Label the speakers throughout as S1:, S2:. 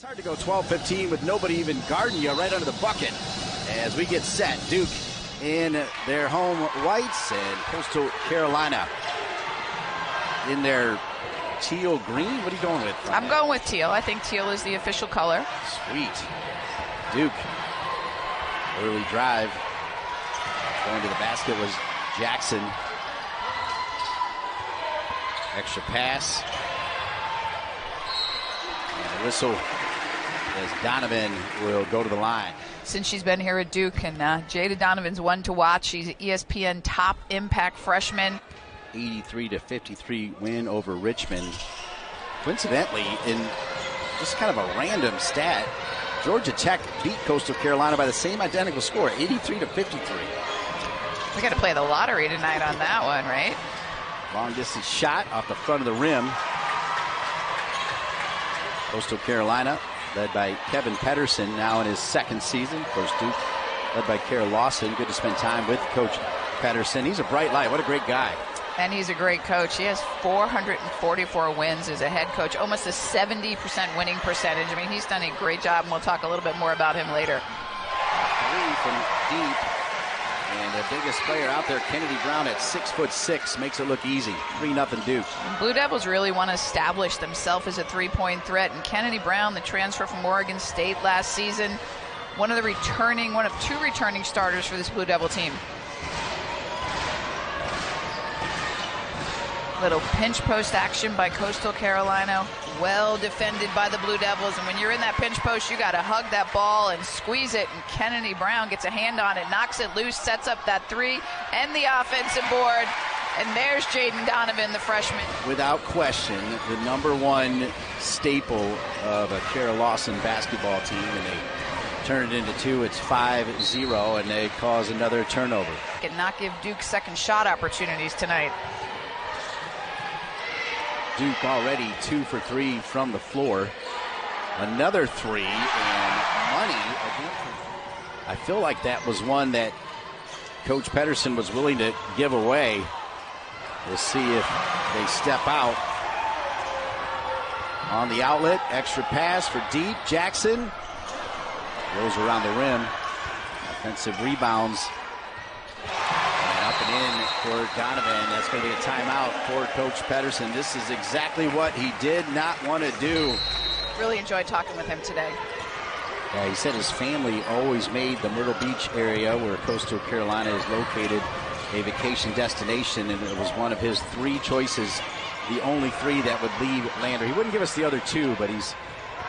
S1: It's hard to go 12-15 with nobody even guarding you right under the bucket. As we get set, Duke in their home whites and Coastal Carolina in their teal green. What are you going with?
S2: I'm going with teal. I think teal is the official color.
S1: Sweet. Duke. Early drive. Going to the basket was Jackson. Extra pass. And a whistle as Donovan will go to the line.
S2: Since she's been here at Duke, and uh, Jadyn Donovan's one to watch. She's an ESPN top impact freshman.
S1: 83 to 53 win over Richmond. Coincidentally, in just kind of a random stat, Georgia Tech beat Coastal Carolina by the same identical score, 83 to 53.
S2: We got to play the lottery tonight on that one, right?
S1: Long distance shot off the front of the rim. Coastal Carolina, led by Kevin Pedersen, now in his second season. Of course, Duke, led by Kara Lawson. Good to spend time with Coach Pedersen. He's a bright light. What a great guy.
S2: And he's a great coach. He has 444 wins as a head coach, almost a 70% winning percentage. I mean, he's done a great job, and we'll talk a little bit more about him later.
S1: Three from deep. And the biggest player out there, Kennedy Brown, at six foot six, makes it look easy. Three nothing Duke.
S2: Blue Devils really want to establish themselves as a three-point threat. And Kennedy Brown, the transfer from Oregon State last season, one of the returning, one of two returning starters for this Blue Devil team. Little pinch post action by Coastal Carolina. Well defended by the Blue Devils. And when you're in that pinch post, you got to hug that ball and squeeze it. And Kennedy Brown gets a hand on it, knocks it loose, sets up that three and the offensive board. And there's Jadyn Donovan, the freshman.
S1: Without question, the number one staple of a Kara Lawson basketball team. And they turn it into two. It's 5 0, and they cause another turnover.
S2: Can not give Duke second shot opportunities tonight.
S1: Duke already two for three from the floor. Another three and money. I feel like that was one that Coach Pedersen was willing to give away. We'll see if they step out. On the outlet, extra pass for deep. Jackson goes around the rim. Offensive rebounds in for Donovan. That's going to be a timeout for Coach Pedersen. This is exactly what he did not want to do.
S2: Really enjoyed talking with him today.
S1: Yeah, he said his family always made the Myrtle Beach area where Coastal Carolina is located a vacation destination, and it was one of his three choices, the only three that would leave Lander. He wouldn't give us the other two, but he's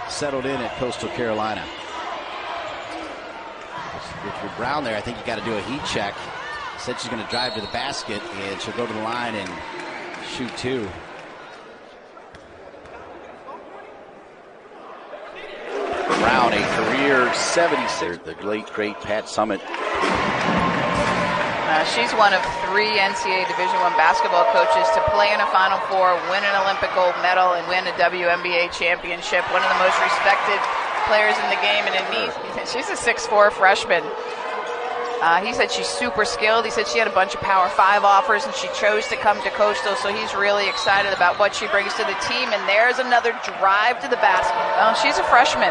S1: settled in at Coastal Carolina. Richard Brown there, I think you got to do a heat check. Said she's going to drive to the basket, and she'll go to the line and shoot two. Brown, a career 76. The late, great Pat Summitt.
S2: Uh, she's one of three NCAA Division One basketball coaches to play in a Final Four, win an Olympic gold medal, and win a WNBA championship. One of the most respected players in the game, and indeed, she's a 6'4 freshman. Uh, he said she's super skilled. He said she had a bunch of Power Five offers and she chose to come to Coastal, so he's really excited about what she brings to the team. And there's another drive to the basket. Oh, she's a freshman.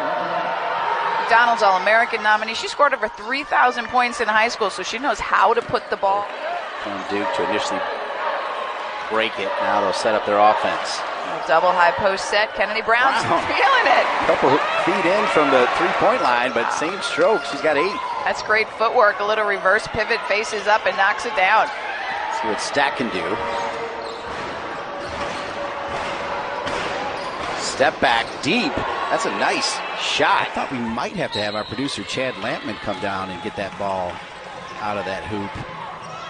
S2: McDonald's All American nominee. She scored over 3,000 points in high school, so she knows how to put the ball.
S1: From Duke to initially break it. Now they'll set up their offense.
S2: Double high post set. Kennedy Brown's Brown. feeling it.
S1: Couple feet in from the three point line, but same stroke. She's got eight.
S2: That's great footwork. A little reverse pivot, faces up, and knocks it down.
S1: See what Stack can do. Step back deep. That's a nice shot. I thought we might have to have our producer Chad Lampman come down and get that ball out of that hoop.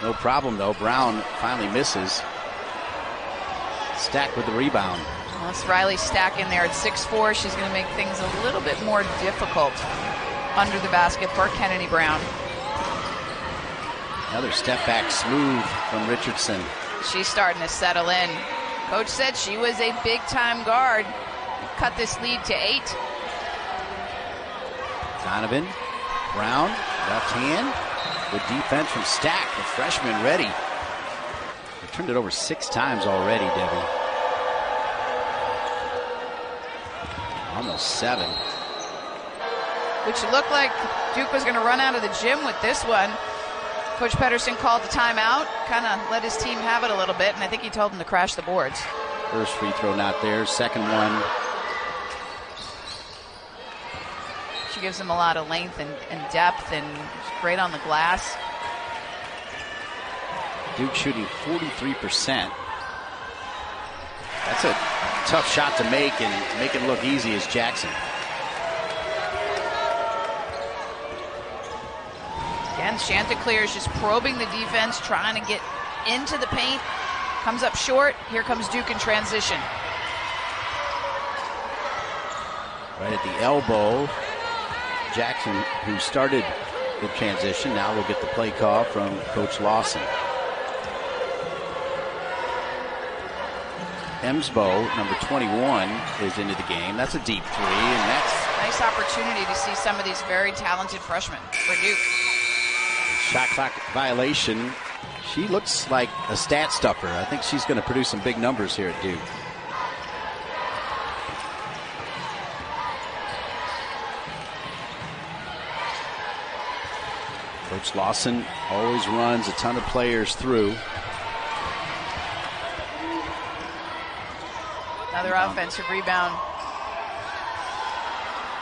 S1: No problem though. Brown finally misses. Stack with the rebound.
S2: That's Riley Stack in there at 6'4. She's going to make things a little bit more difficult under the basket for Kennedy Brown.
S1: Another step back smooth from Richardson.
S2: She's starting to settle in. Coach said she was a big time guard. Cut this lead to eight.
S1: Donovan, Brown, left hand. Good defense from Stack, the freshman ready. They've turned it over six times already, Debbie. Almost seven.
S2: Which looked like Duke was going to run out of the gym with this one. Coach Pedersen called the timeout, kind of let his team have it a little bit, and I think he told them to crash the boards.
S1: First free throw not there. Second one.
S2: She gives them a lot of length and, and depth, and great on the glass.
S1: Duke shooting 43%. That's a tough shot to make and make it look easy as Jackson.
S2: Again, Chanticleer is just probing the defense, trying to get into the paint. Comes up short. Here comes Duke in transition.
S1: Right at the elbow. Jackson, who started the transition, now will get the play call from Coach Lawson. Emsbo, number 21, is into the game. That's a deep three, and that's
S2: nice opportunity to see some of these very talented freshmen for Duke.
S1: Shot clock violation. She looks like a stat stuffer. I think she's going to produce some big numbers here at Duke. Coach Lawson always runs a ton of players through.
S2: Another offensive rebound.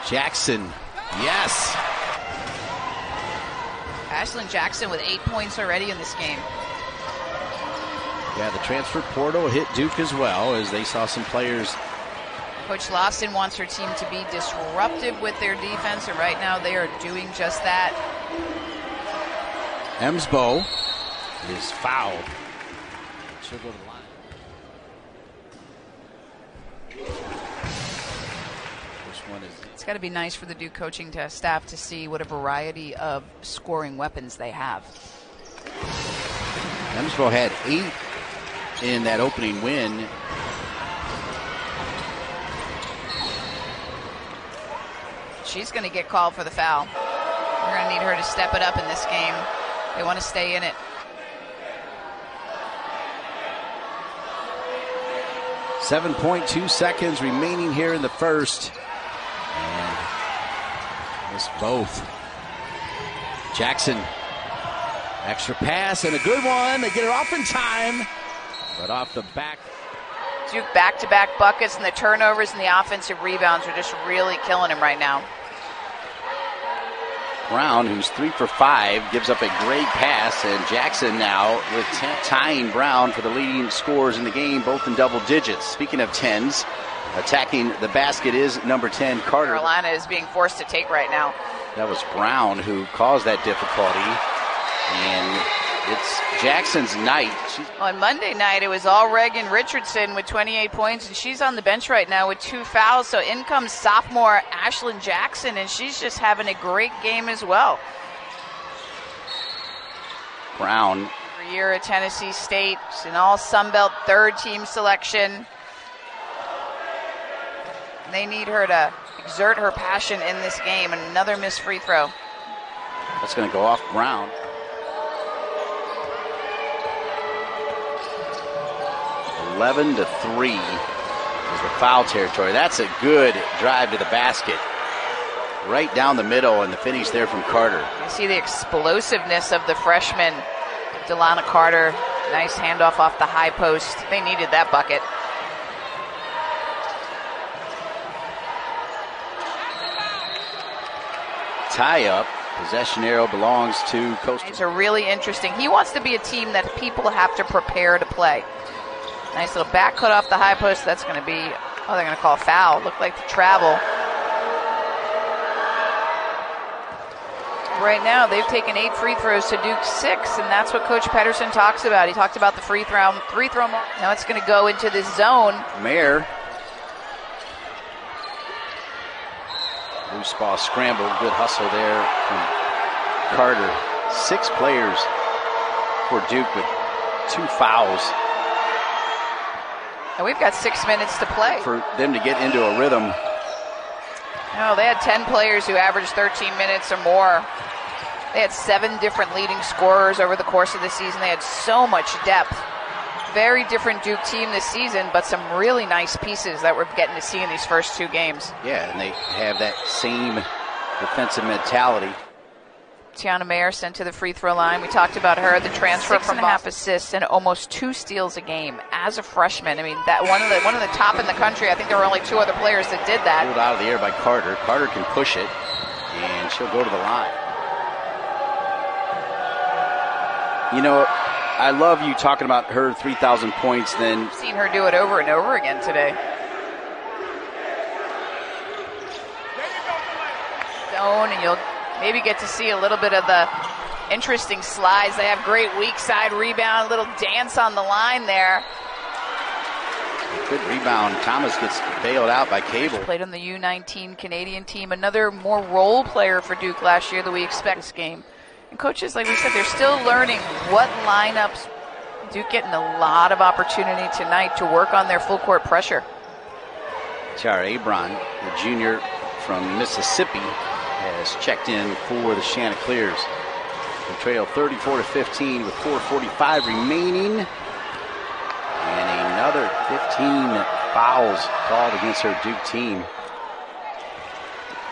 S1: Jackson, yes.
S2: Ashlon Jackson with eight points already in this game.
S1: Yeah, the transfer portal hit Duke as well as they saw some players.
S2: Coach Lawson wants her team to be disruptive with their defense, and right now they are doing just that.
S1: Emsbo is fouled. She'll go to the
S2: It's got to be nice for the Duke coaching staff to see what a variety of scoring weapons they have.
S1: Emsbo had eight in that opening win.
S2: She's going to get called for the foul. We're going to need her to step it up in this game. They want to stay in it.
S1: Seven point two seconds remaining here in the first. And miss both. Jackson, extra pass and a good one. They get it off in time, but off the back.
S2: Duke back to back buckets, and the turnovers and the offensive rebounds are just really killing him right now.
S1: Brown, who's three for five, gives up a great pass, and Jackson now with ten, tying Brown for the leading scores in the game, both in double digits. Speaking of tens, attacking the basket is number 10, Carter.
S2: Carolina is being forced to take right now.
S1: That was Brown who caused that difficulty, and it's Jackson's night.
S2: She's on Monday night, it was all Reigan Richardson with 28 points, and she's on the bench right now with two fouls. So in comes sophomore Ashlon Jackson, and she's just having a great game as well.
S1: Brown.
S2: Year at Tennessee State, an all Sun Belt third team selection. They need her to exert her passion in this game, and another missed free throw.
S1: That's going to go off Brown. 11 to 3 is the foul territory. That's a good drive to the basket. Right down the middle, and the finish there from Carter.
S2: You see the explosiveness of the freshman, Delana Carter. Nice handoff off the high post. They needed that bucket.
S1: Tie up. Possession arrow belongs to Coastal.
S2: It's a really interesting. He wants to be a team that people have to prepare to play. Nice little back cut off the high post. That's going to be, oh, they're going to call foul. Looked like the travel. Right now, they've taken eight free throws to Duke six, and that's what Coach Pedersen talks about. He talked about the free throw, free throw. Now it's going to go into this zone.
S1: Mair. Ball scramble. Good hustle there from Carter. Six players for Duke with two fouls.
S2: And we've got six minutes to play.
S1: For them to get into a rhythm.
S2: No, they had 10 players who averaged 13 minutes or more. They had seven different leading scorers over the course of the season. They had so much depth. Very different Duke team this season, but some really nice pieces that we're getting to see in these first two games.
S1: Yeah, and they have that same defensive mentality.
S2: Taina Mair sent to the free throw line. We talked about her, the transfer Six from and a half assists and almost two steals a game as a freshman. I mean, that one of the one of the top in the country. I think there were only two other players that did that.
S1: Pulled out of the air by Carter. Carter can push it, and she'll go to the line. You know, I love you talking about her 3,000 points. Then
S2: I've seen her do it over and over again today. Zone, and you'll maybe get to see a little bit of the interesting slides. They have great weak side rebound, a little dance on the line there.
S1: Good rebound. Thomas gets bailed out by Koabel.
S2: Played on the U19 Canadian team. Another more role player for Duke last year that we expect this game. And coaches, like we said, they're still learning what lineups. Duke getting a lot of opportunity tonight to work on their full court pressure.
S1: Char Abron, the junior from Mississippi, has checked in for the Chanticleers. They trail 34 to 15 with 4:45 remaining, and another 15 fouls called against her Duke team.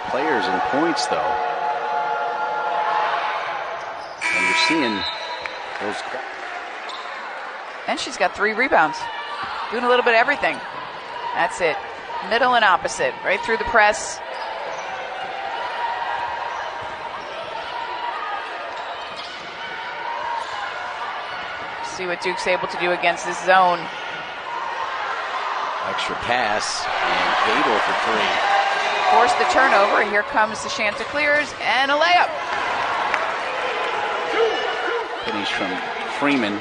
S1: Players and points though, and you're seeing those.
S2: And she's got three rebounds, doing a little bit of everything. That's it. Middle and opposite, right through the press, see what Duke's able to do against this zone.
S1: Extra pass and Koabel for three.
S2: Force the turnover. Here comes the Chanticleers and a layup.
S1: Finish from Freeman.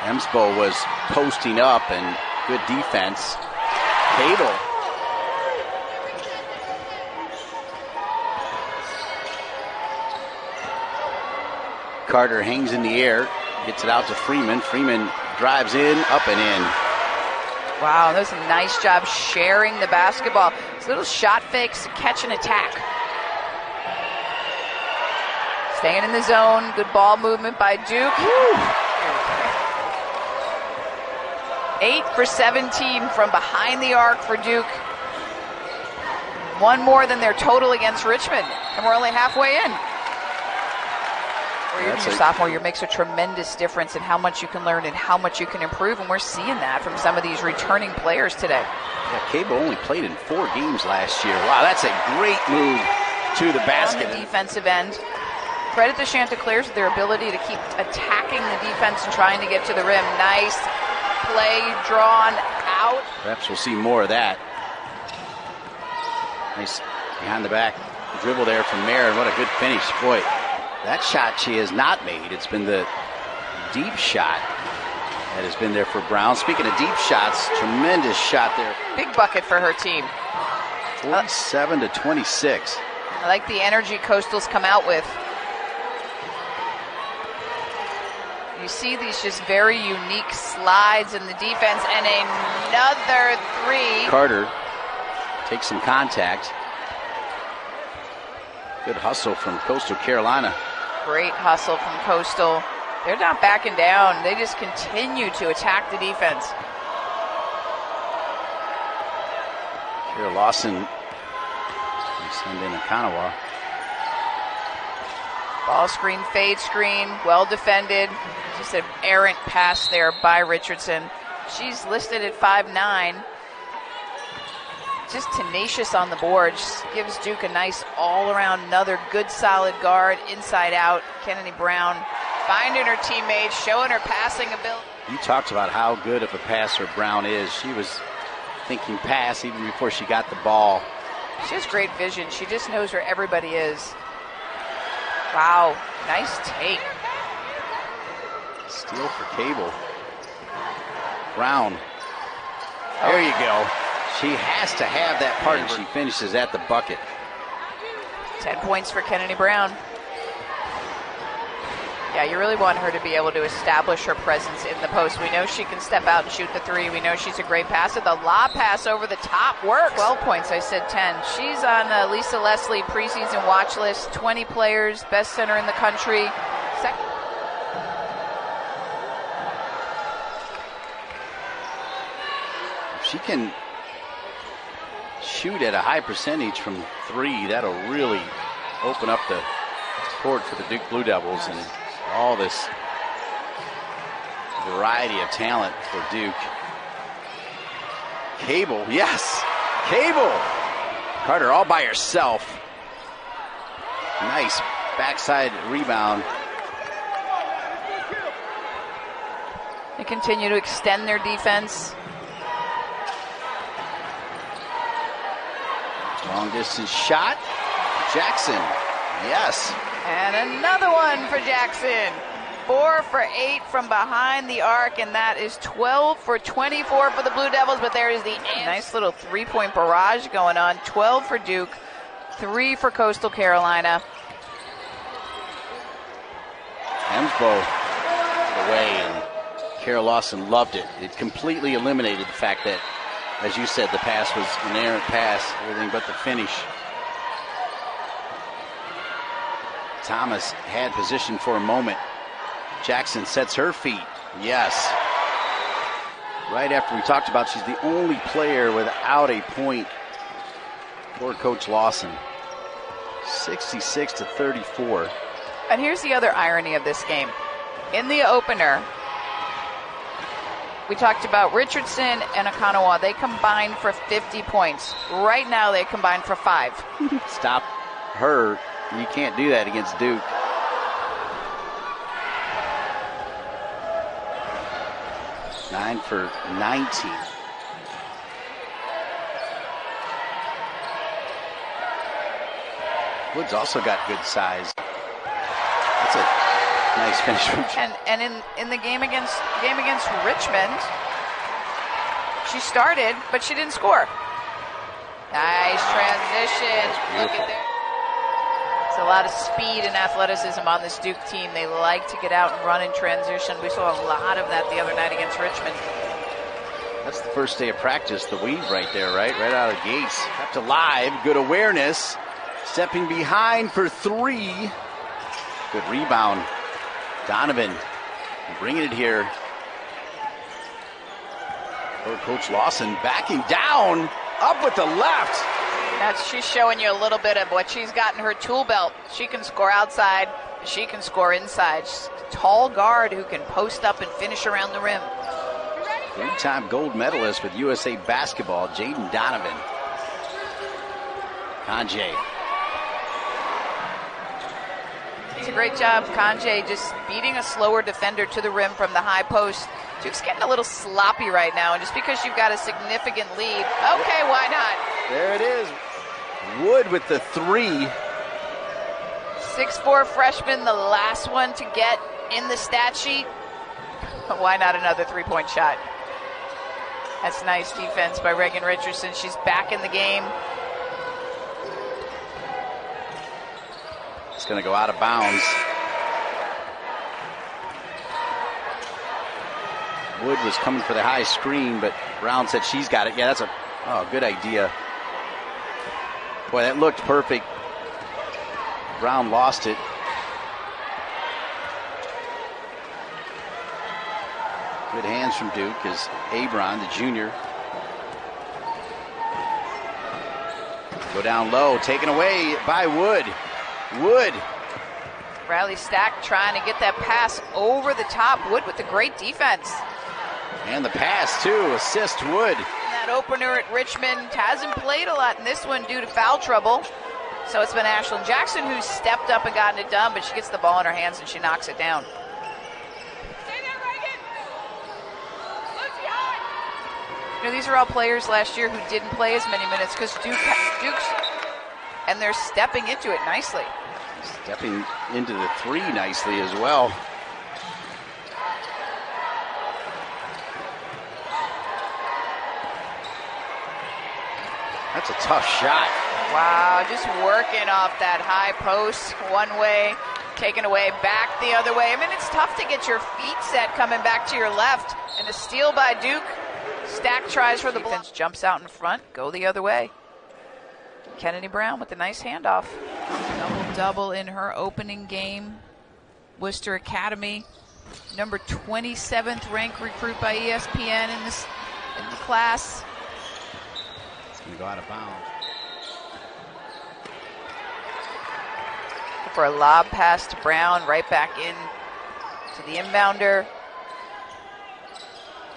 S1: Emsbo was posting up and good defense. Koabel Carter hangs in the air, gets it out to Freeman. Freeman drives in, up and in.
S2: Wow, that was a nice job sharing the basketball. It's little shot fakes, catch and attack. Staying in the zone, good ball movement by Duke. Eight for 17 from behind the arc for Duke. One more than their total against Richmond, and we're only halfway in your sophomore year makes a tremendous difference in how much you can learn and how much you can improve. And we're seeing that from some of these returning players today.
S1: Yeah, Koabel only played in four games last year. Wow, that's a great move to the basket.
S2: On the defensive end. Credit the Chanticleers their ability to keep attacking the defense and trying to get to the rim. Nice play drawn out.
S1: Perhaps we'll see more of that. Nice behind the back dribble there from Marin. What a good finish. Boy, that shot she has not made. It's been the deep shot that has been there for Brown. Speaking of deep shots, tremendous shot there.
S2: Big bucket for her team.
S1: Uh, 47 to 26.
S2: I like the energy Coastals come out with. You see these just very unique slides in the defense, and another three.
S1: Carter takes some contact. Good hustle from Coastal Carolina.
S2: Great hustle from Coastal. They're not backing down. They just continue to attack the defense.
S1: Here, Lawson. Send in Okananwa.
S2: Ball screen, fade screen, well defended. Just an errant pass there by Richardson. She's listed at five nine just tenacious on the board. Just gives Duke a nice all around, another good solid guard, inside out. Kennedy Brown finding her teammates, showing her passing ability.
S1: You talked about how good of a passer Brown is. She was thinking pass even before she got the ball.
S2: She has great vision. She just knows where everybody is. Wow, nice take.
S1: Steal for Koabel. Brown. There you go. She has to have that part, and she finishes at the bucket.
S2: 10 points for Kennedy Brown. Yeah, you really want her to be able to establish her presence in the post. We know she can step out and shoot the three. We know she's a great passer. The lob pass over the top works. 12 points, I said 10. She's on the Lisa Leslie preseason watch list. 20 players, best center in the country. Second.
S1: She can shoot at a high percentage from three. That'll really open up the court for the Duke Blue Devils. And all this variety of talent for Duke. Koabel, yes, Koabel. Carter all by herself. Nice backside rebound.
S2: They continue to extend their defense.
S1: Long distance shot. Jackson. Yes.
S2: And another one for Jackson. Four for eight from behind the arc, and that is 12 for 24 for the Blue Devils. But there is the nice little three point barrage going on 12 for Duke, three for Coastal Carolina.
S1: Emsbo away, and Kara Lawson loved it. It completely eliminated the fact that, as you said, the pass was an errant pass, everything but the finish. Thomas had position for a moment. Jackson sets her feet. Yes. Right after we talked about, she's the only player without a point for Coach Lawson. 66 to 34.
S2: And here's the other irony of this game. In the opener, we talked about Richardson and Okananwa. They combined for 50 points. Right now, they combined for five.
S1: Stop her. You can't do that against Duke. Nine for 19. Woods also got good size. That's a nice finish from.
S2: And and in in the game against game against Richmond, she started, but she didn't score. Nice transition. Look at. A lot of speed and athleticism on this Duke team. They like to get out and run in transition. We saw a lot of that the other night against Richmond.
S1: That's the first day of practice, the weave right there, right? Right out of the gates. Have to live. Good awareness. Stepping behind for three. Good rebound. Donovan bringing it here. Coach Lawson backing down. Up with the left.
S2: That's she's showing you a little bit of what she's got in her tool belt. She can score outside. She can score inside. She's a tall guard who can post up and finish around the rim.
S1: Three-time gold medalist with USA Basketball, Jadyn Donovan. Kanje.
S2: It's a great job, Kanje, just beating a slower defender to the rim from the high post. Duke's getting a little sloppy right now, and just because you've got a significant lead, okay, why not?
S1: There it is. Wood with the three.
S2: Six-four freshman, the last one to get in the stat sheet. Why not another three-point shot? That's nice defense by Reigan Richardson. She's back in the game.
S1: It's going to go out of bounds. Wood was coming for the high screen, but Brown said she's got it. Yeah, that's a oh, good idea. Boy, that looked perfect. Brown lost it. Good hands from Duke as Abron, the junior, go down low, taken away by Wood. Wood.
S2: Riley Stack trying to get that pass over the top. Wood with the great defense.
S1: And the pass, too. Assist Wood.
S2: That opener at Richmond hasn't played a lot in this one due to foul trouble. So it's been Ashlon Jackson who's stepped up and gotten it done, but she gets the ball in her hands and she knocks it down. You know, these are all players last year who didn't play as many minutes because Duke, Duke's, and they're stepping into it nicely.
S1: Stepping into the three nicely as well. That's a tough shot.
S2: Wow, just working off that high post one way, taken away back the other way. I mean, it's tough to get your feet set coming back to your left. And a steal by Duke. Stack tries for the defense, jumps out in front, go the other way. Kennedy Brown with a nice handoff. Double double in her opening game. Worcester Academy, number 27th ranked recruit by ESPN in this in the class.
S1: Gonna go out of bounds.
S2: For a lob pass to Brown, right back in to the inbounder.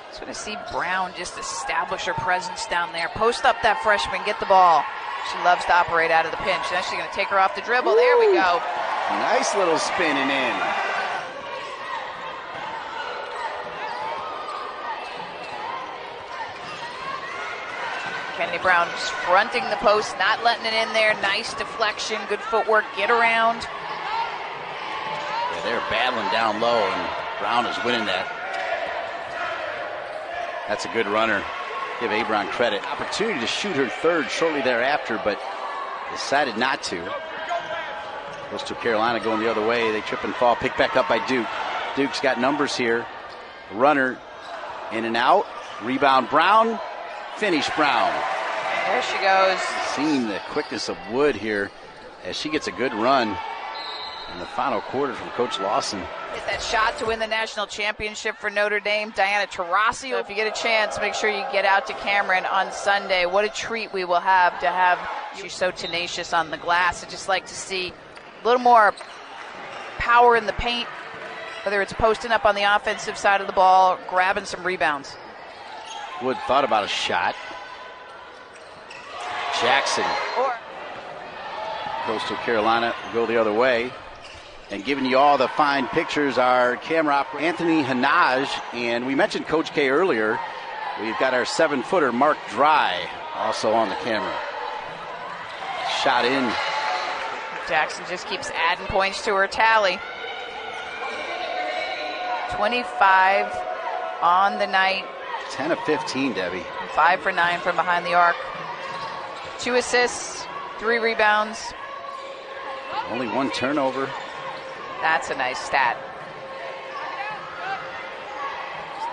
S2: Just going to see Brown just establish her presence down there. Post up that freshman, get the ball. She loves to operate out of the pinch. Now she's going to take her off the dribble. There we go.
S1: Nice little spinning in.
S2: Kennedy Brown fronting the post, not letting it in there. Nice deflection, good footwork, get around.
S1: Yeah, they're battling down low, and Brown is winning that. That's a good runner. Give Abron credit. Opportunity to shoot her third shortly thereafter, but decided not to. Coastal Carolina going the other way. They trip and fall. Picked back up by Duke. Duke's got numbers here. Runner in and out. Rebound Brown. Finish Brown.
S2: There she goes.
S1: Seeing the quickness of Wood here as she gets a good run in the final quarter from Coach Lawson.
S2: Get that shot to win the national championship for Notre Dame. Diana Taurasi. If you get a chance, make sure you get out to Cameron on Sunday. What a treat we will have to have. She's so tenacious on the glass. I just like to see a little more power in the paint, whether it's posting up on the offensive side of the ball, grabbing some rebounds.
S1: Wood thought about a shot. Jackson. Coastal Carolina go the other way. And giving you all the fine pictures are camera operator Anthony Hanaj. And we mentioned Coach K earlier. We've got our seven footer Mark Dry also on the camera. Shot in.
S2: Jackson just keeps adding points to her tally. 25 on the night,
S1: 10 of 15, Debbie.
S2: five for nine from behind the arc. Two assists, three rebounds.
S1: Only one turnover.
S2: That's a nice stat.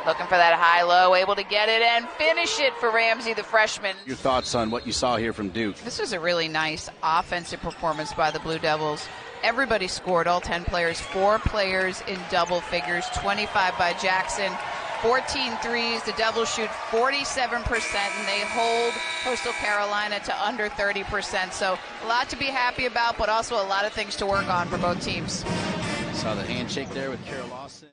S2: Looking for that high low, able to get it and finish it for Ramsey, the freshman.
S1: Your thoughts on what you saw here from Duke?
S2: This was a really nice offensive performance by the Blue Devils. Everybody scored, all 10 players, four players in double figures, 25 by Jackson, 14 threes. The Devils shoot 47%, and they hold Coastal Carolina to under 30%. So a lot to be happy about, but also a lot of things to work on for both teams.
S1: Saw the handshake there with Kara Lawson.